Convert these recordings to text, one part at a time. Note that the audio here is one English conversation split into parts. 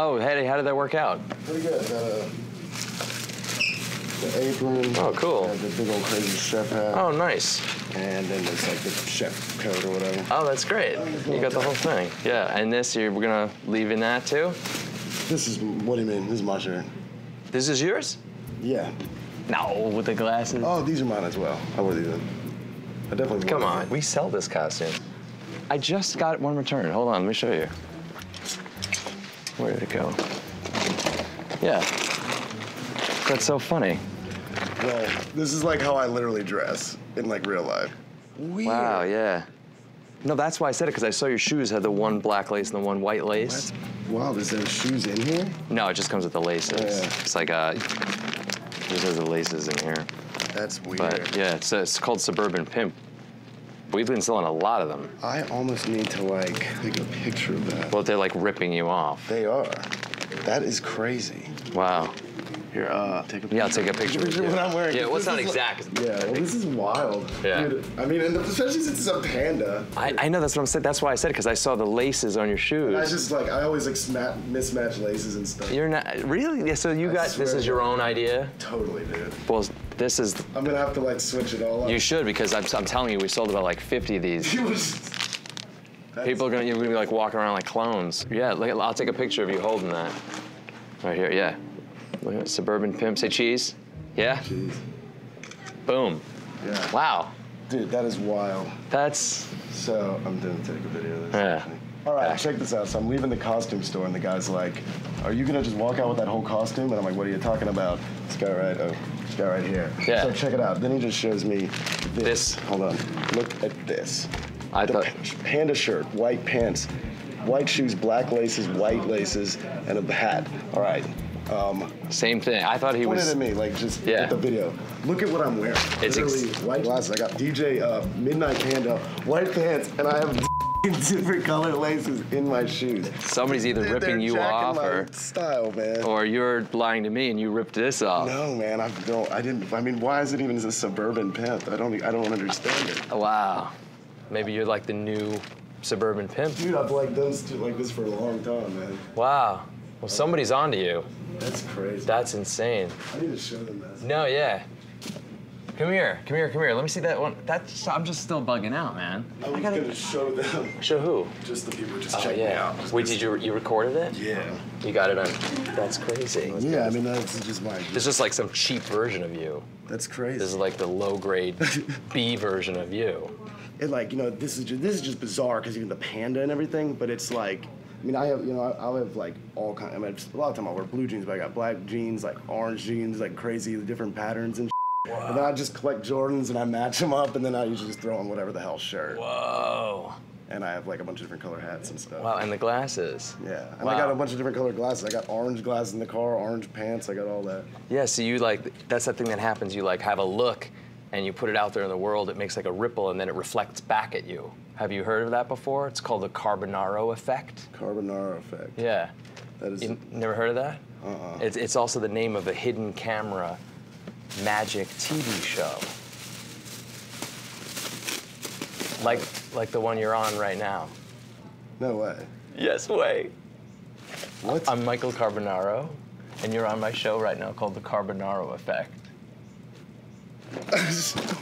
Oh, hey, how did that work out? Pretty good. Got a, the apron. Oh, cool. got the big old crazy chef hat. Oh, nice. And then there's like the chef coat or whatever. Oh, that's great. You got the whole thing. Yeah, and this, you're, we're gonna leave in that too? This is, what do you mean? This is my shirt. This is yours? Yeah. No, with the glasses. Oh, these are mine as well. I wear these. in. I definitely Come on, them. we sell this costume. I just got one returned. Hold on, let me show you. Where did it go? Yeah. That's so funny. Well, this is like how I literally dress in like real life. Weird. Wow, yeah. No, that's why I said it, because I saw your shoes had the one black lace and the one white lace. Wow, is there shoes in here? No, it just comes with the laces. Yeah. It's like, uh, just has the laces in here. That's weird. But yeah, it's, it's called Suburban Pimp. We've been selling a lot of them. I almost need to like take a picture of that. Well, they're like ripping you off. They are. That is crazy. Wow. Here, uh, take a picture. Yeah, I'll take a picture with you. What I'm wearing. Yeah, well, it's not is like- exact. Yeah, well, this is wild. Yeah. Dude, I mean, and especially since it's a panda. I, I know that's what I'm saying. That's why I said it because I saw the laces on your shoes. I just like I always like sma- mismatch laces and stuff. You're not really. Yeah, so you I got this is your own idea. Totally, dude. Well, this is. I'm gonna have to like switch it all up. You should because I'm, I'm telling you, we sold about like 50 of these. You was- That's- People are gonna you're gonna be like walking around like clones. Yeah, look, I'll take a picture of you holding that. Right here. Yeah. Look at Suburban Pimp. Say cheese. Yeah. Jeez. Boom. Yeah. Wow. Dude, that is wild. That's. So I'm gonna take a video of this. Yeah. actually. All right, check this out. So I'm leaving the costume store, and the guy's like, "Are you gonna just walk out with that whole costume?" And I'm like, "What are you talking about?" This guy right, oh, this guy right here. Yeah. So check it out. Then he just shows me this. This. Hold on. Look at this. I The thought. panda shirt, white pants, white shoes, black laces, white laces, and a hat. All right. Um, Same thing. I thought he was. at me, like just Yeah. the video. Look at what I'm wearing. It's Literally white glasses. I got DJ uh, Midnight Panda, white pants, and I have different color laces in my shoes. Somebody's either Dude, ripping you off or style, man. or you're lying to me and you ripped this off. no, man, I don't. I didn't. I mean, why is it even a suburban pimp? I don't. I don't understand it. Wow. Maybe you're like the new suburban pimp. Dude, I've like done stu- like this for a long time, man. Wow. Well, somebody's onto you. That's crazy. That's insane. I need to show them that. No, yeah. Come here, come here, come here. Let me see that one. That's I'm just still bugging out, man. I was gonna show them. Show who? Just the people just Oh checking me out. Just Wait, did you you recorded it? Yeah. You got it on. That's crazy. Yeah, I mean that's just my. This is like some cheap version of you. That's crazy. This is like the low grade B version of you. and like you know this is just, this is just bizarre because even the panda and everything but it's like i mean i have you know I, i'll have like all kind i mean just, a lot of time i wear blue jeans but i got black jeans like orange jeans like crazy different patterns and and then i just collect jordans and i match them up and then i usually just throw on whatever the hell shirt Whoa. and i have like a bunch of different color hats and stuff Wow, and the glasses. yeah and i got a bunch of different color glasses i got orange glasses in the car orange pants i got all that Yeah, so you like that's the thing that happens. You like have a look and you put it out there in the world, it makes like a ripple and then it reflects back at you. Have you heard of that before? It's called the Carbonaro effect. Carbonaro effect Yeah. that is You never heard of that? Uh-uh. It's, it's also the name of a hidden camera magic TV show. Like like the one you're on right now. no way Yes, way. what I'm Michael Carbonaro, and you're on my show right now called The Carbonaro Effect.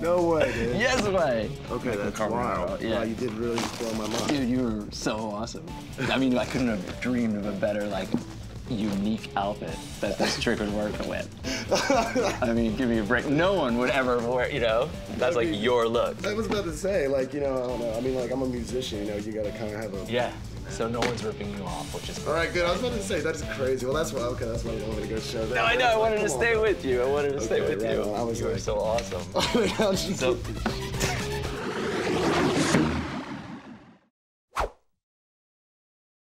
no way dude Yes, way. okay that's Carbonaro, wild yeah. wow, you did really blow my mind Dude, you were so awesome. I mean, I couldn't have dreamed of a better, like, unique outfit that this trick would work with. I mean, give me a break. No one would ever wear, you know? That's like your look. I was about to say, like, you know, I don't know. I mean, like, I'm a musician, you know, you gotta kind of have a. Yeah. So no one's ripping you off, which is. All right, good. I was about to say, that's crazy. Well, that's why, okay, that's why I wanted to go show that. No, I know. I wanted to stay on. with you. I wanted to stay with right you. on. I was you were like- so awesome. So,